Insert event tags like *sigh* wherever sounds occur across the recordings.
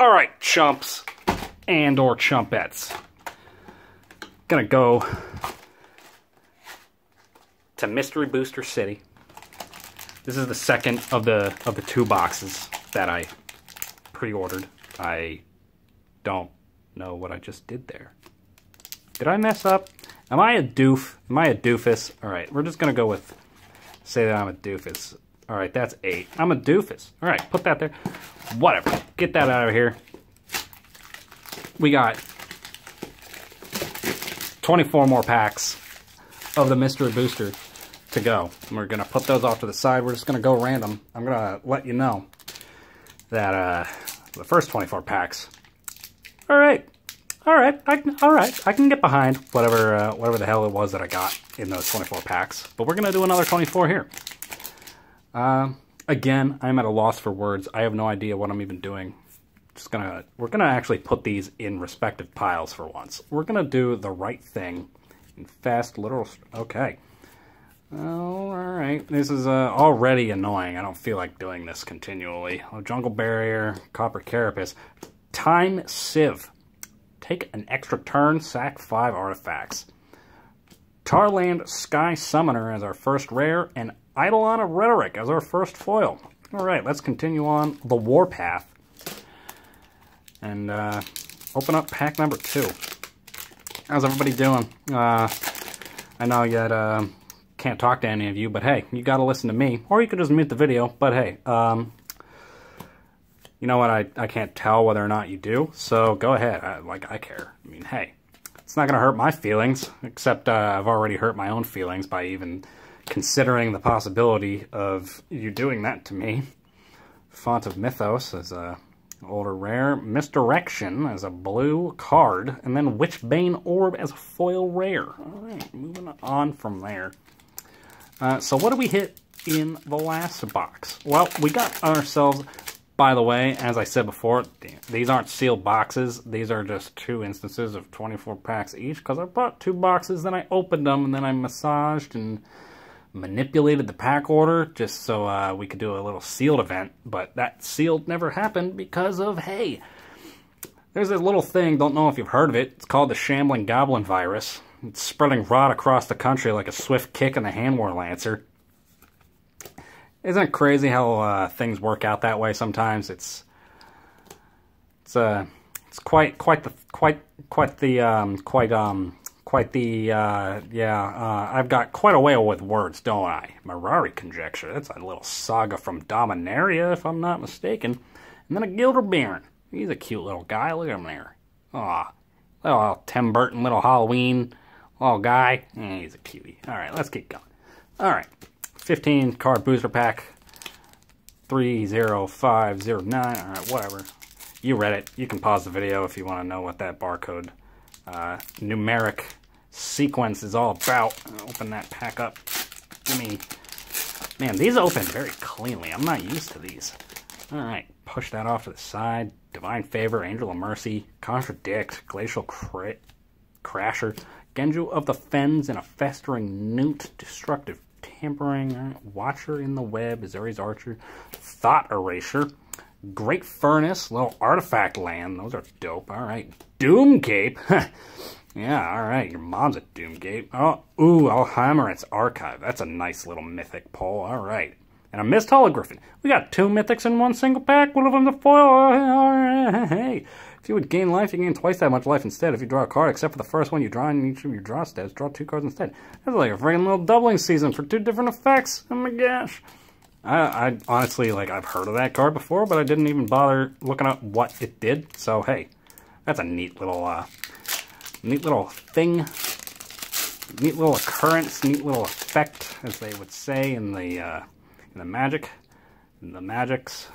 All right, chumps and or chumpettes. Gonna go to Mystery Booster City. This is the second of the of the two boxes that I pre-ordered. I don't know what I just did there. Did I mess up? Am I a doof? Am I a doofus? All right, we're just gonna go with say that I'm a doofus. All right, that's eight. I'm a doofus. All right, put that there. Whatever. Get that out of here. We got 24 more packs of the mystery booster to go. And we're going to put those off to the side. We're just going to go random. I'm going to let you know that uh, the first 24 packs. All right. All right. I can, all right. I can get behind whatever uh, whatever the hell it was that I got in those 24 packs. But we're to do another 24 here. Uh, again, I'm at a loss for words. I have no idea what I'm even doing. Just gonna, we're gonna actually put these in respective piles for once. We're gonna do the right thing in fast literal. Okay. Oh, all right. This is uh, already annoying. I don't feel like doing this continually. Oh, jungle barrier, copper carapace, time sieve. Take an extra turn, sack five artifacts. Talrand Sky Summoner as our first rare, and Eidolon of Rhetoric as our first foil. All right, let's continue on the Warpath. And uh, open up pack number two. How's everybody doing? Uh, I know yet uh, can't talk to any of you, but hey, you got to listen to me. Or you could just mute the video, but hey, um, you know what? I, I can't tell whether or not you do, so go ahead. I, like, I care. I mean, hey, it's not going to hurt my feelings, except uh, I've already hurt my own feelings by even considering the possibility of you doing that to me. Font of Mythos as a older rare, Misdirection as a blue card, and then Witchbane Orb as a foil rare. All right, moving on from there. Uh, so what do we hit in the last box? Well, we got ourselves, by the way, as I said before, these aren't sealed boxes. These are just two instances of 24 packs each, because I bought two boxes, then I opened them, and then I massaged and manipulated the pack order just so uh, we could do a little sealed event, but that sealed never happened because of, hey, there's this little thing, don't know if you've heard of it, it's called the Shambling Goblin Virus. It's spreading rot across the country like a swift kick in the Handwar Lancer. Isn't it crazy how uh, things work out that way sometimes? It's it's uh it's quite quite the quite quite the um quite um quite the, uh, yeah, uh, I've got quite a whale with words, don't I? Mirari conjecture, that's a little saga from Dominaria, if I'm not mistaken. And then a Gilder Baron. He's a cute little guy, look at him there. Aw, little Tim Burton, little Halloween, little guy. Eh, he's a cutie. Alright, let's keep going. Alright, 15 card booster pack. 30509, alright, whatever. You read it. You can pause the video if you want to know what that barcode uh, numeric sequence is all about. open that pack up. Give me... Man, these open very cleanly. I'm not used to these. Alright, push that off to the side. Divine Favor, Angel of Mercy, Contradict, Glacial Crit, Crasher, Genju of the Fens, and a Festering Newt, Destructive Tampering. Watcher in the Web, Azuri's Archer, Thought Erasure, Great Furnace, little Artifact Land, those are dope. Alright, Doom Cape. *laughs* Yeah, all right. Your mom's a Doom Cape. Oh, ooh, Alhammarret's Archive. That's a nice little mythic pull. All right. And a Mist Hologriffin. We got two mythics in one single pack. One of them's a foil. *laughs* All right. Hey, if you would gain life, you gain twice that much life instead. If you draw a card, except for the first one you draw in each of your draw stats, draw two cards instead. That's like a freaking little doubling season for two different effects. Oh my gosh. I, I honestly, like, I've heard of that card before, but I didn't even bother looking up what it did. So, hey, that's a neat little, uh, neat little thing, neat little occurrence, neat little effect, as they would say in the uh, in the magic, in the magics.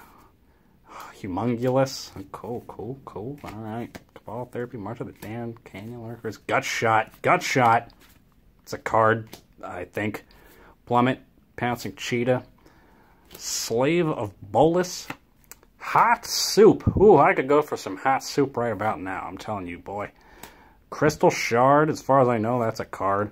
Humongulous. Cool, cool, cool. All right. Cabal Therapy, March of the Damned, Canyon Lurkers, Gut Shot, Gut Shot. It's a card, I think. Plummet, Pouncing Cheetah, Slave of Bolas. Hot Soup. Ooh, I could go for some hot soup right about now. I'm telling you, boy. Crystal Shard, as far as I know, that's a card.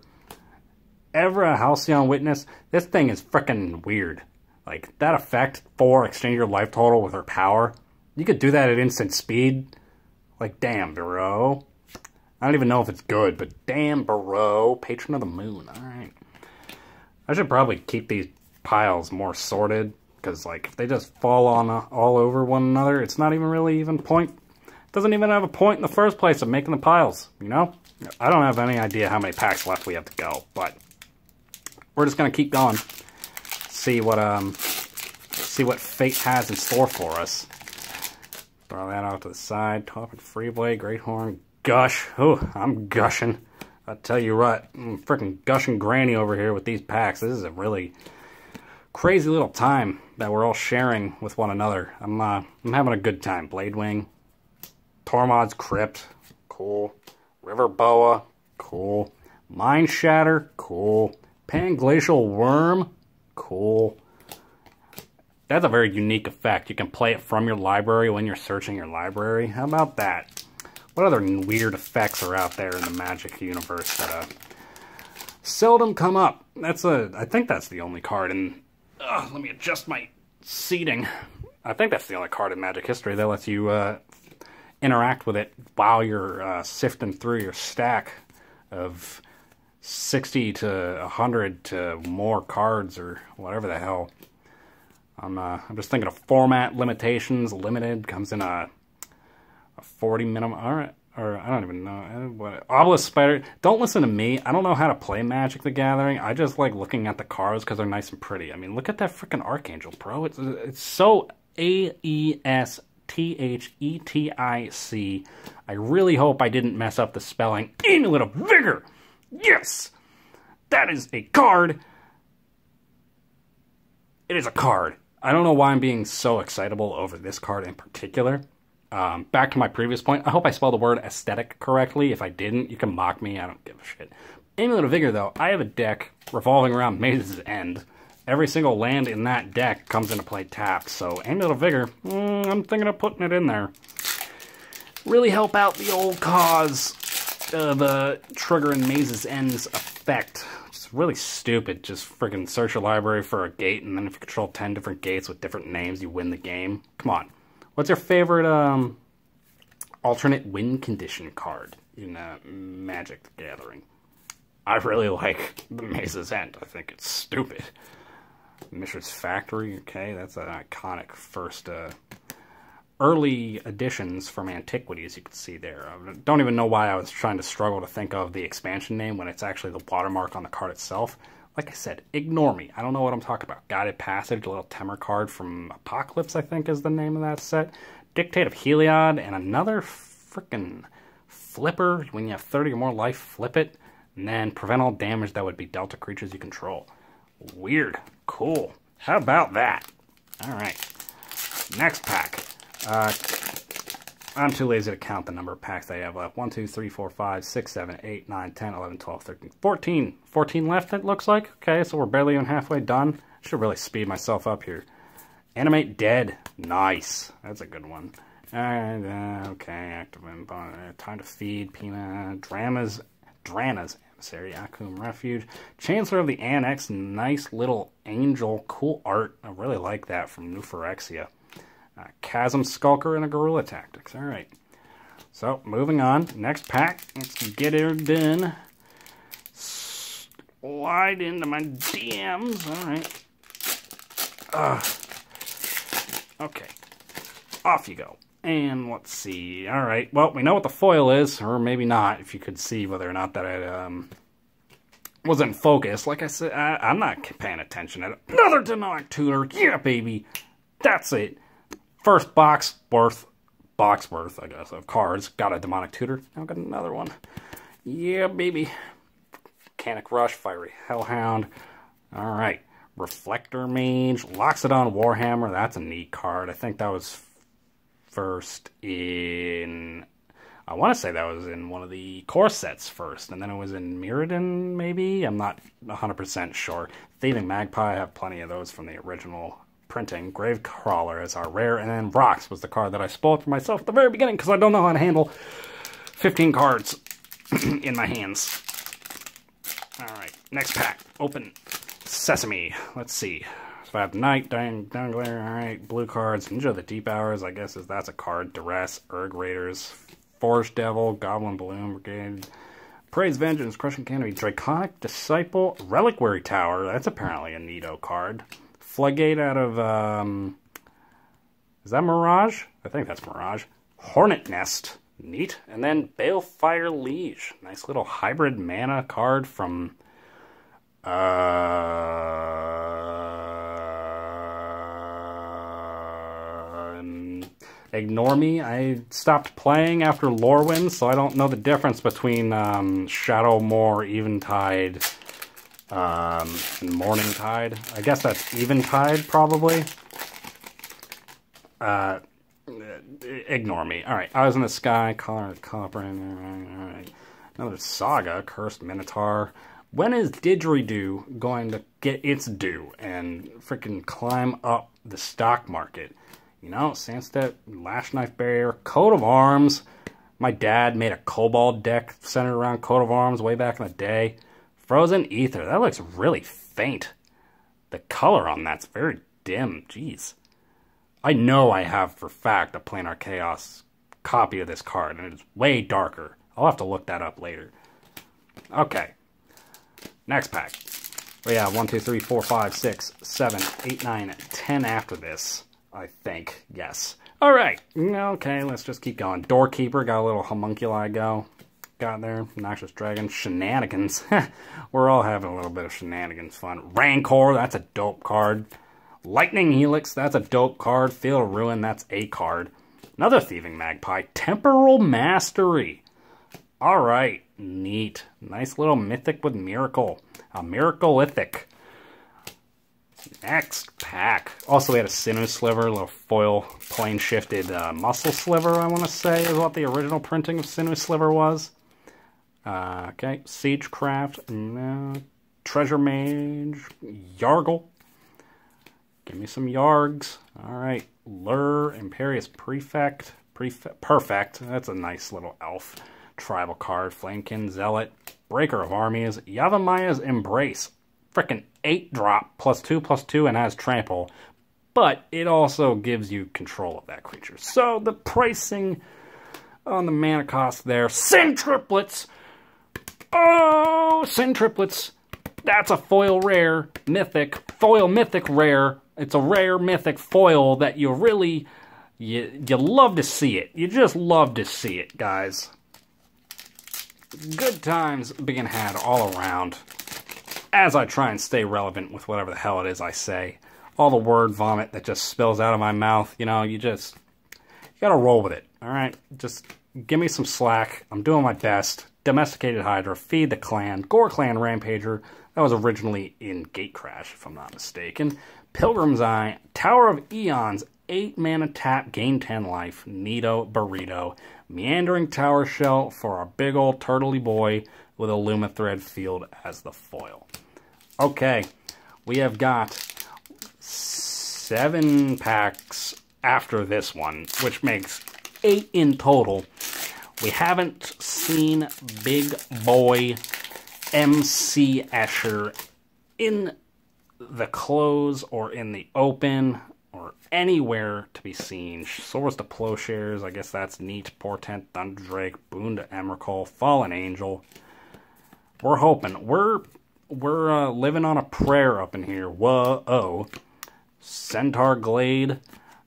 Evra Halcyon Witness. This thing is freaking weird. Like, that effect, 4, exchange your life total with her power. You could do that at instant speed. Like, damn, bro. I don't even know if it's good, but damn, bro. Patron of the moon. All right. I should probably keep these piles more sorted because, like, if they just fall on uh, all over one another, it's not even really even point. It doesn't even have a point in the first place of making the piles, you know? I don't have any idea how many packs left we have to go, but we're just gonna keep going. See what um, see what fate has in store for us. Throw that off to the side. top Topic Freeblade, Great Horn, Gush. Oh, I'm gushing. I tell you what, I'm freaking gushing granny over here with these packs. This is a really crazy little time that we're all sharing with one another. I'm uh, I'm having a good time. Blade Wing, Tormod's Crypt, cool. River Boa, cool. Mind Shatter, cool. Panglacial Wurm, cool. That's a very unique effect. You can play it from your library when you're searching your library. How about that? What other weird effects are out there in the Magic universe that uh, seldom come up? That's a. I think that's the only card in. Uh, let me adjust my seating. I think that's the only card in Magic history that lets you uh, interact with it while you're uh, sifting through your stack of 60 to 100 to more cards or whatever the hell. I'm, uh, I'm just thinking of format limitations. Limited comes in a, a 40 minimum. All right. Or I don't even know. Uh, what Obelisk Spider. Don't listen to me. I don't know how to play Magic the Gathering. I just like looking at the cards because they're nice and pretty. I mean, look at that freaking Archangel, bro. It's, it's so AES T H E T I C. I really hope I didn't mess up the spelling. Amulet of Vigor! Yes! That is a card. It is a card. I don't know why I'm being so excitable over this card in particular. Um, back to my previous point, I hope I spelled the word aesthetic correctly. If I didn't, you can mock me. I don't give a shit. Amulet of Vigor, though, I have a deck revolving around Maze's End every single land in that deck comes into play tapped. So Amulet of Vigor, mm, I'm thinking of putting it in there. Really help out the old cause of uh, Trigger and Maze's Ends effect. It's really stupid. Just freaking search your library for a gate, and then if you control 10 different gates with different names, you win the game. Come on. What's your favorite um, alternate win condition card in uh, Magic the Gathering? I really like the Maze's End. I think it's stupid. Mishra's Factory. Okay, that's an iconic first uh, early editions from Antiquities. You can see there. I don't even know why I was trying to struggle to think of the expansion name when it's actually the watermark on the card itself. Like I said, ignore me. I don't know what I'm talking about. Guided Passage, a little Temur card from Apocalypse, I think is the name of that set. Dictate of Heliod, and another freaking flipper. When you have 30 or more life, flip it. And then prevent all damage that would be dealt to creatures you control. Weird. Cool. How about that? All right. Next pack. Uh, I'm too lazy to count the number of packs I have left. 1, 2, 3, 4, 5, 6, 7, 8, 9, 10, 11, 12, 13, 14. 14 left, it looks like. Okay, so we're barely even halfway done. Should really speed myself up here. Animate Dead. Nice. That's a good one. Alright, uh, okay, active uh, time to feed, Pina, Dramas, Drana's Emissary, Akoum Refuge. Chancellor of the Annex, nice little angel, cool art. I really like that from New. Uh, Chasm Skulker and a Gorilla Tactics. All right. So, moving on. Next pack. Let's get it done. Slide into my DMs. All right. Okay. Off you go. And let's see. All right. Well, we know what the foil is, or maybe not, if you could see whether or not that I um, wasn't focused. Like I said, I, am not paying attention. Another demonic tutor. Yeah, baby. That's it. First box worth, box worth, I guess, of cards. Got a demonic tutor. Now got another one. Yeah, baby. Volcanic Rush, Fiery Hellhound. All right. Reflector Mage, Loxodon Warhammer. That's a neat card. I think that was first in I want to say that was in one of the core sets first, and then it was in Mirrodin, maybe? I'm not 100% sure. Thieving Magpie, I have plenty of those from the original printing. Gravecrawler is our rare, and then Rocks was the card that I spoiled for myself at the very beginning because I don't know how to handle 15 cards *clears throat* in my hands. Alright, next pack. Open Sesame. Let's see. Fat Knight, Dang, Dangler, alright, blue cards, Ninja of the Deep Hours, I guess is that's a card, Duress, Erg Raiders, Forge Devil, Goblin Balloon Brigade, Praise Vengeance, Crushing Canopy, Draconic Disciple, Reliquary Tower, that's apparently a Neato card, Floodgate out of, um, is that Mirage? I think that's Mirage. Hornet Nest, neat, and then Balefire Liege, nice little hybrid mana card from, uh, ignore me. I stopped playing after Lorwyn, so I don't know the difference between um, Shadowmoor, Eventide, um, and Morningtide. I guess that's Eventide, probably. Uh, ignore me. All right, Eyes in the Sky, Color Copper. All right, another Saga, Cursed Minotaur. When is Didgeridoo going to get its due and freaking climb up the stock market? You know, Sandstep, Lash Knife Barrier, Coat of Arms. My dad made a Cobalt deck centered around Coat of Arms way back in the day. Frozen Ether, that looks really faint. The color on that's very dim, jeez. I know I have for fact a Planar Chaos copy of this card, and it's way darker. I'll have to look that up later. Okay. Next pack. Oh, we have 1, 2, 3, 4, 5, 6, 7, 8, 9, 10 after this, I think. Yes. Alright. Mm, okay, let's just keep going. Doorkeeper, got a little homunculi go. Got there. Noxious Dragon. Shenanigans. *laughs* We're all having a little bit of shenanigans fun. Rancor, that's a dope card. Lightning Helix, that's a dope card. Of Ruin, that's a card. Another Thieving Magpie. Temporal Mastery. Alright, neat. Nice little mythic with Miracle. A Miracleithic. Next pack. Also, we had a Sinew Sliver, a little foil plane shifted uh, Muscle Sliver, I want to say, is what the original printing of Sinew Sliver was. Uh, okay, Siegecraft, no. Treasure Mage, Yargle. Give me some Yargs. All right, Lure, Imperious Prefect, Prefect, Perfect. That's a nice little elf. Tribal card, Flamekin, Zealot, Breaker of Armies, Yavimaya Embrace. Frickin' 8 drop, plus 2, plus 2, and has Trample. But it also gives you control of that creature. So the pricing on the mana cost there. Sen Triplets! Oh, Sen Triplets. That's a foil rare, mythic, foil mythic rare. It's a rare mythic foil that you really, you, you love to see it. You just love to see it, guys good times being had all around as I try and stay relevant with whatever the hell it is I say. All the word vomit that just spills out of my mouth, you know, you just, you gotta roll with it, alright? Just give me some slack. I'm doing my best. Domesticated Hydra, Feed the Clan, Ghor Clan Rampager, that was originally in Gatecrash, if I'm not mistaken. Pilgrim's Eye, Tower of Eons, 8 mana tap, gain 10 life, Nito Burrito, Meandering Tower Shell for our big old turtley boy with a Lumithread field as the foil. Okay, we have got seven packs after this one, which makes eight in total. We haven't seen Big Boy MC Escher in the close or in the open or anywhere to be seen. Swords to Plowshares, I guess that's neat. Portent, Thunderdrake, Boon to Emrakul, Fallen Angel. We're hoping. We're we're uh, living on a prayer up in here. Whoa. -oh. Centaur Glade,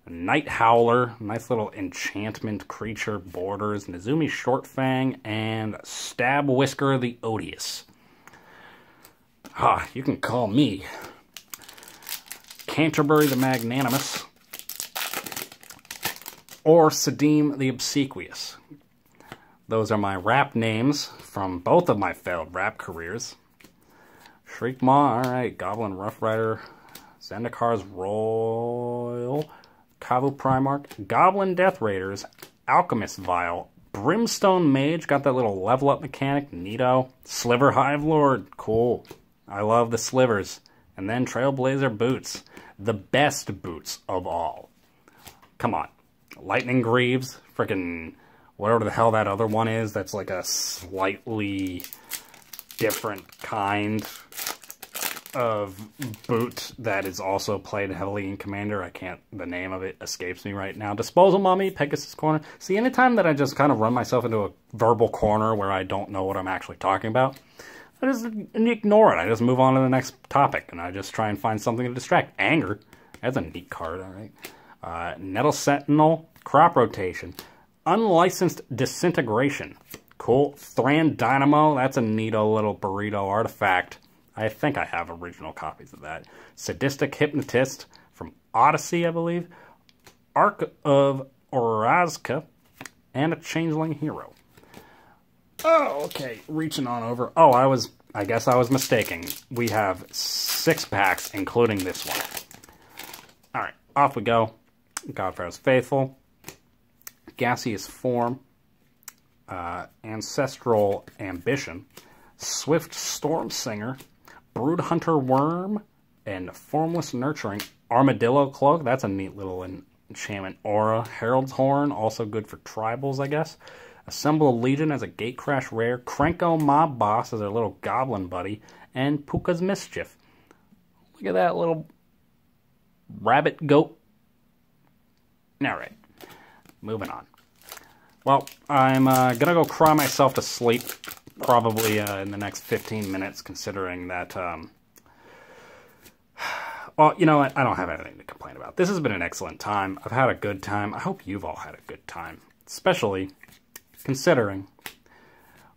Night Howler, nice little enchantment creature borders, Nezumi Shortfang, and Stab Whisker the Odious. Ah, you can call me Canterbury the Magnanimous, or Sadim the Obsequious. Those are my rap names from both of my failed rap careers. Shriekmaw, alright, Goblin Rough Rider, Zendikar's Roil, Kavu Primarch, Goblin Death Raiders, Alchemist Vial, Brimstone Mage, got that little level up mechanic, neato. Sliver Hive Lord, cool. I love the slivers. And then Trailblazer Boots the best boots of all. Come on. Lightning Greaves, freaking whatever the hell that other one is, that's like a slightly different kind of boot that is also played heavily in Commander. I can't, the name of it escapes me right now. Disposal Mummy, Pegasus Corner. See, anytime that I just kind of run myself into a verbal corner where I don't know what I'm actually talking about, I just ignore it. I just move on to the next topic and I just try and find something to distract. Anger, that's a neat card, all right. Uh, Nettle Sentinel, Crop Rotation, Unlicensed Disintegration. Cool. Thran Dynamo, that's a neat little burrito artifact. I think I have original copies of that. Sadistic Hypnotist from Odyssey, I believe. Ark of Orazca, and a Changeling Hero. Oh, okay. Reaching on over. Oh, I was, I guess I was mistaken. We have six packs, including this one. All right, off we go. Godfar's Faithful, Gaseous Form, uh, Ancestral Ambition, Swift Storm Singer, Broodhunter Wurm, and Formless Nurturing. Armadillo Cloak, that's a neat little enchantment aura. Herald's Horn, also good for tribals, I guess. Assemble a Legion as a Gatecrash rare. Krenko Mob Boss as a little goblin buddy. And Puca's Mischief. Look at that little rabbit goat. Alright, moving on. Well, I'm uh, gonna go cry myself to sleep probably uh, in the next 15 minutes, considering that, um, *sighs* well, you know what? I don't have anything to complain about. This has been an excellent time. I've had a good time. I hope you've all had a good time, especially considering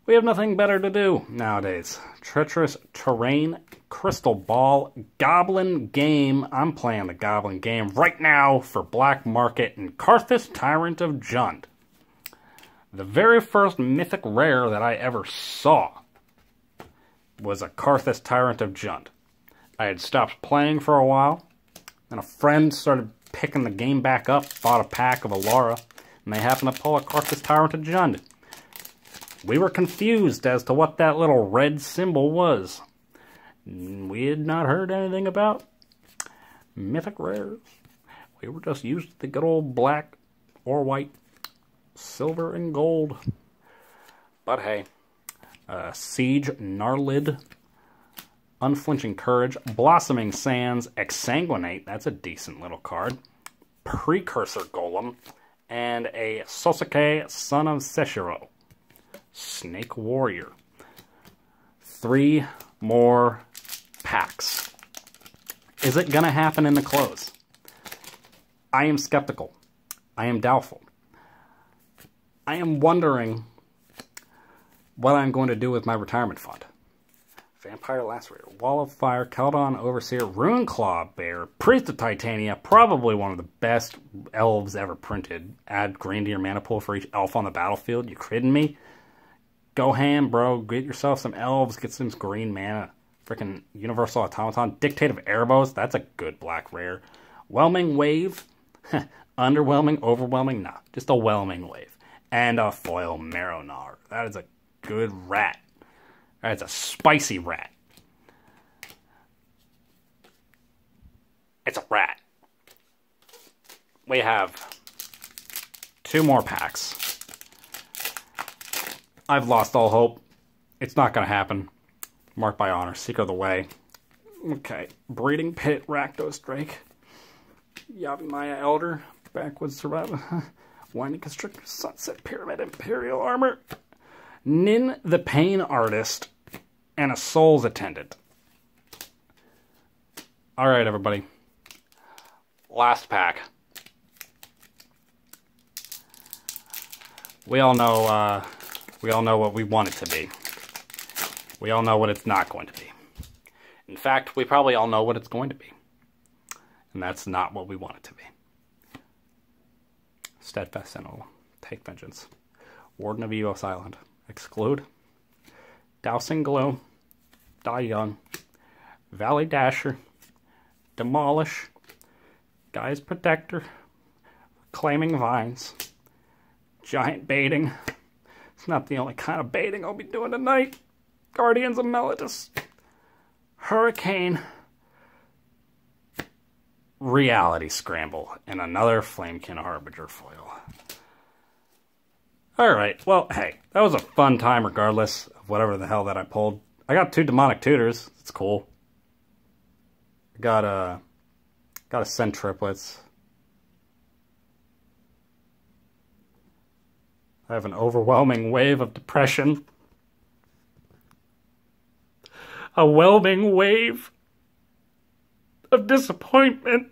we have nothing better to do nowadays. Treacherous Terrain, Crystal Ball, Goblin Game. I'm playing the Goblin Game right now for Black Market and Karrthus Tyrant of Jund. The very first mythic rare that I ever saw was a Karrthus Tyrant of Jund. I had stopped playing for a while, and a friend started picking the game back up, bought a pack of Alara, and they happened to pull a Karrthus Tyrant of Jund. We were confused as to what that little red symbol was. We had not heard anything about mythic rares. We were just used to the good old black or white silver and gold. But hey, uh, Siege Gnarlid, Unflinching Courage, Blossoming Sands, Exsanguinate, that's a decent little card, Precursor Golem, and a Sosuke, Son of Seshiro, Snake Warrior. Three more packs. Is it going to happen in the close? I am skeptical. I am doubtful. I am wondering what I'm going to do with my retirement fund. Vampire Lacerator, Wall of Fire, Keldon Overseer, Runeclaw Bear, Priest of Titania, probably one of the best elves ever printed. Add green to your mana pool for each elf on the battlefield. You kidding me? Go ham, bro. Get yourself some elves. Get some green mana. Freaking Universal Automaton. Dictate of Erebos. That's a good black rare. Whelming Wave. *laughs* Underwhelming, overwhelming? Nah, just a whelming wave and a foil Marrow-Gnawer. That is a good rat. That's a spicy rat. It's a rat. We have two more packs. I've lost all hope. It's not going to happen. Marked by honor. Seeker of the Way. Okay. Breeding Pit, Rakdos Drake. Yavimaya Elder. Backwoods Survivor. *laughs* Winding Constrictor, Sunset Pyramid, Imperial Armor, Nin the Pain Artist, and a Soul's Attendant. All right, everybody. Last pack. We all know. Uh, we all know what we want it to be. We all know what it's not going to be. In fact, we probably all know what it's going to be. And that's not what we want it to be. Steadfast Sentinel, Take Vengeance. Warden of Evos Island, Exclude. Dousing Gloom, Die Young. Valley Dasher, Demolish. Gaea's Protector, Claiming Vines. Giant Baiting. It's not the only kind of baiting I'll be doing tonight. Guardians of Meletis, Hurricane Reality Scramble, and another Flamekin Harbinger foil. Alright, well, hey, that was a fun time regardless of whatever the hell that I pulled. I got two Demonic Tutors, it's cool. I got a, got a Sen Triplets. I have an overwhelming wave of depression. A whelming wave of disappointment.